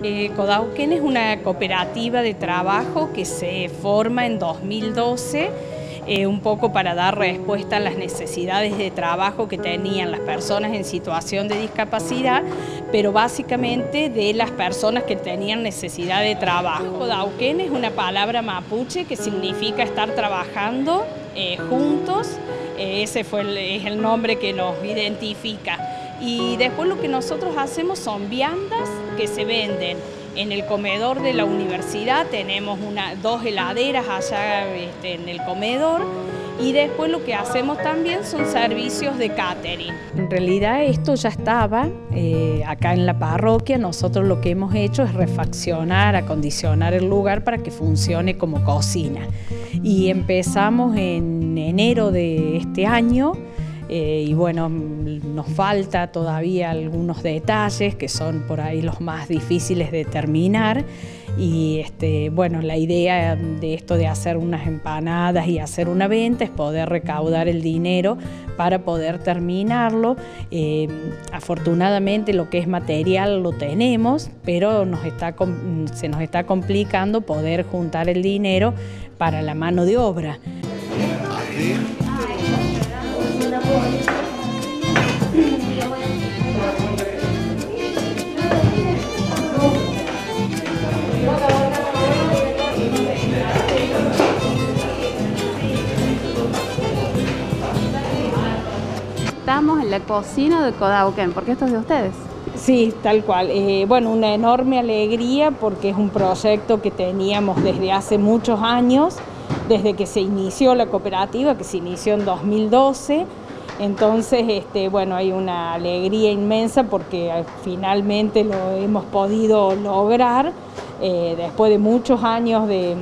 Eh, Codauquén es una cooperativa de trabajo que se forma en 2012 eh, un poco para dar respuesta a las necesidades de trabajo que tenían las personas en situación de discapacidad, pero básicamente de las personas que tenían necesidad de trabajo. Codauquén es una palabra mapuche que significa estar trabajando eh, juntos, ese fue es el nombre que nos identifica. Y después lo que nosotros hacemos son viandas que se venden en el comedor de la universidad, tenemos una, dos heladeras allá este, en el comedor y después lo que hacemos también son servicios de catering. En realidad esto ya estaba eh, acá en la parroquia, nosotros lo que hemos hecho es refaccionar, acondicionar el lugar para que funcione como cocina. Y empezamos en enero de este año eh, y bueno, nos falta todavía algunos detalles que son por ahí los más difíciles de terminar y este, bueno, la idea de esto de hacer unas empanadas y hacer una venta es poder recaudar el dinero para poder terminarlo. Eh, afortunadamente lo que es material lo tenemos, pero nos está, se nos está complicando poder juntar el dinero para la mano de obra. Estamos en la cocina de Codauquén, porque esto es de ustedes. Sí, tal cual. Eh, bueno, una enorme alegría porque es un proyecto que teníamos desde hace muchos años, desde que se inició la cooperativa, que se inició en 2012. Entonces, este, bueno, hay una alegría inmensa porque eh, finalmente lo hemos podido lograr eh, después de muchos años de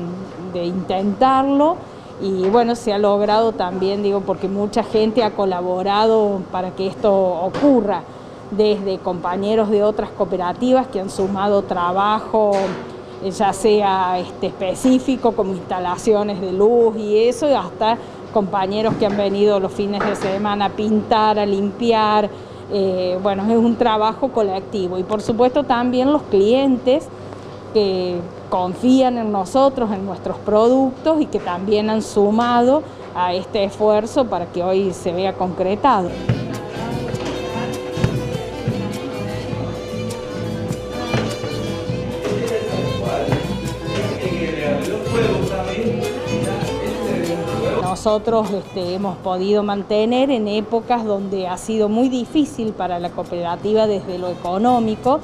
intentarlo y bueno, se ha logrado también, digo, porque mucha gente ha colaborado para que esto ocurra, desde compañeros de otras cooperativas que han sumado trabajo, ya sea este, específico como instalaciones de luz y eso, hasta compañeros que han venido los fines de semana a pintar, a limpiar, eh, bueno, es un trabajo colectivo. Y por supuesto también los clientes que confían en nosotros, en nuestros productos y que también han sumado a este esfuerzo para que hoy se vea concretado. Nosotros este, hemos podido mantener en épocas donde ha sido muy difícil para la cooperativa desde lo económico,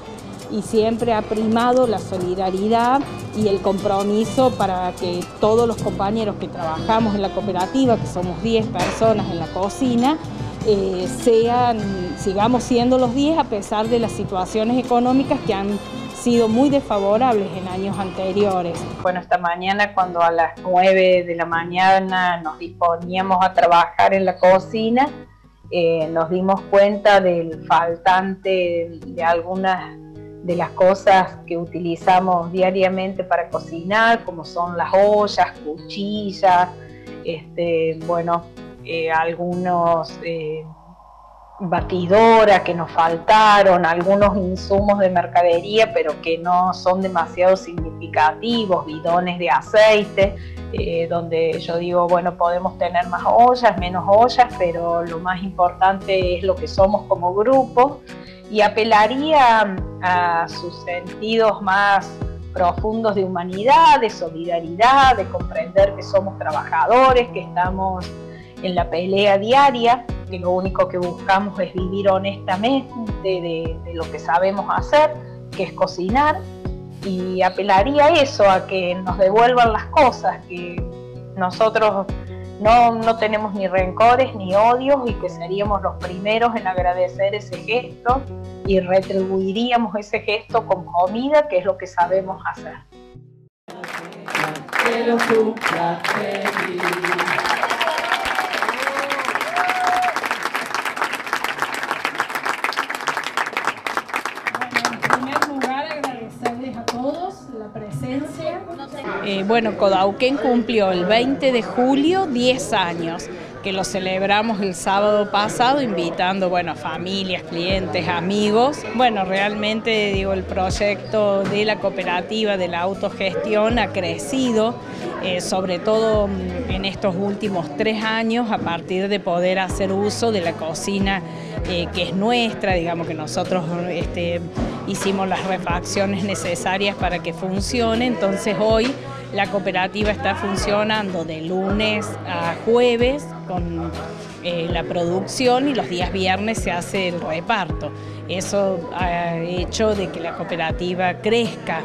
y siempre ha primado la solidaridad y el compromiso para que todos los compañeros que trabajamos en la cooperativa, que somos 10 personas en la cocina, eh, sean, sigamos siendo los 10 a pesar de las situaciones económicas que han sido muy desfavorables en años anteriores. Bueno, esta mañana cuando a las 9 de la mañana nos disponíamos a trabajar en la cocina, eh, nos dimos cuenta del faltante de algunas de las cosas que utilizamos diariamente para cocinar, como son las ollas, cuchillas, este, bueno, eh, algunos eh, batidoras que nos faltaron, algunos insumos de mercadería, pero que no son demasiado significativos, bidones de aceite, eh, donde yo digo, bueno, podemos tener más ollas, menos ollas, pero lo más importante es lo que somos como grupo y apelaría a sus sentidos más profundos de humanidad, de solidaridad, de comprender que somos trabajadores, que estamos en la pelea diaria, que lo único que buscamos es vivir honestamente de, lo que sabemos hacer, que es cocinar, y apelaría a eso, a que nos devuelvan las cosas, que nosotros no, no tenemos ni rencores ni odios y que seríamos los primeros en agradecer ese gesto y retribuiríamos ese gesto con comida, que es lo que sabemos hacer. Eh, bueno, Codauquén cumplió el 20 de julio 10 años. que lo celebramos el sábado pasado, invitando bueno, familias, clientes, amigos. Bueno, realmente digo, el proyecto de la cooperativa de la autogestión ha crecido, eh, sobre todo mm, en estos últimos tres años, a partir de poder hacer uso de la cocina eh, que es nuestra, digamos que nosotros este, hicimos las refacciones necesarias para que funcione, entonces hoy la cooperativa está funcionando de lunes a jueves con eh, la producción y los días viernes se hace el reparto. Eso ha hecho de que la cooperativa crezca.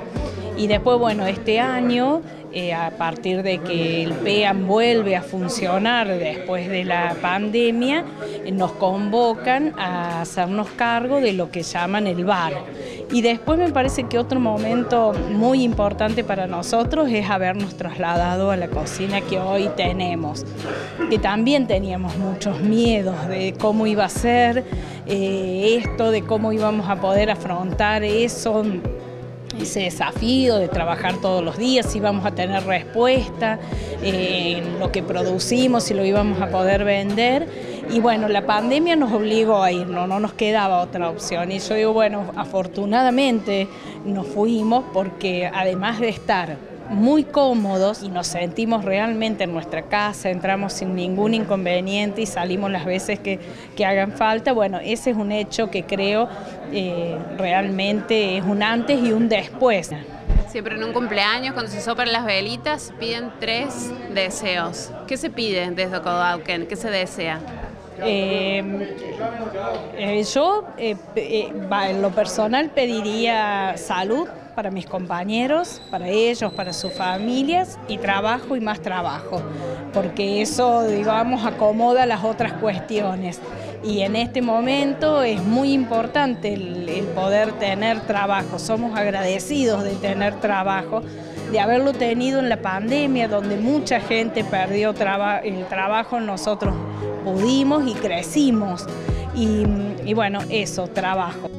Y después, bueno, este año eh, a partir de que el PEAM vuelve a funcionar después de la pandemia, eh, nos convocan a hacernos cargo de lo que llaman el bar. Y después me parece que otro momento muy importante para nosotros es habernos trasladado a la cocina que hoy tenemos, que también teníamos muchos miedos de cómo iba a ser eh, esto, de cómo íbamos a poder afrontar eso ese desafío de trabajar todos los días, si íbamos a tener respuesta eh, en lo que producimos, si lo íbamos a poder vender. Y bueno, la pandemia nos obligó a ir, no nos quedaba otra opción. Y yo digo, bueno, afortunadamente nos fuimos porque además de estar muy cómodos y nos sentimos realmente en nuestra casa, entramos sin ningún inconveniente y salimos las veces que, hagan falta. Bueno, ese es un hecho que creo eh, realmente es un antes y un después. Siempre en un cumpleaños, cuando se soplan las velitas, piden tres deseos. ¿Qué se pide desde Codauken? ¿Qué se desea? Eh, eh, yo en lo personal pediría salud, para mis compañeros, para ellos, para sus familias y trabajo y más trabajo, porque eso, digamos, acomoda las otras cuestiones. Y en este momento es muy importante el, poder tener trabajo, somos agradecidos de tener trabajo de haberlo tenido en la pandemia, donde mucha gente perdió el trabajo, nosotros pudimos y crecimos. y bueno, eso, trabajo.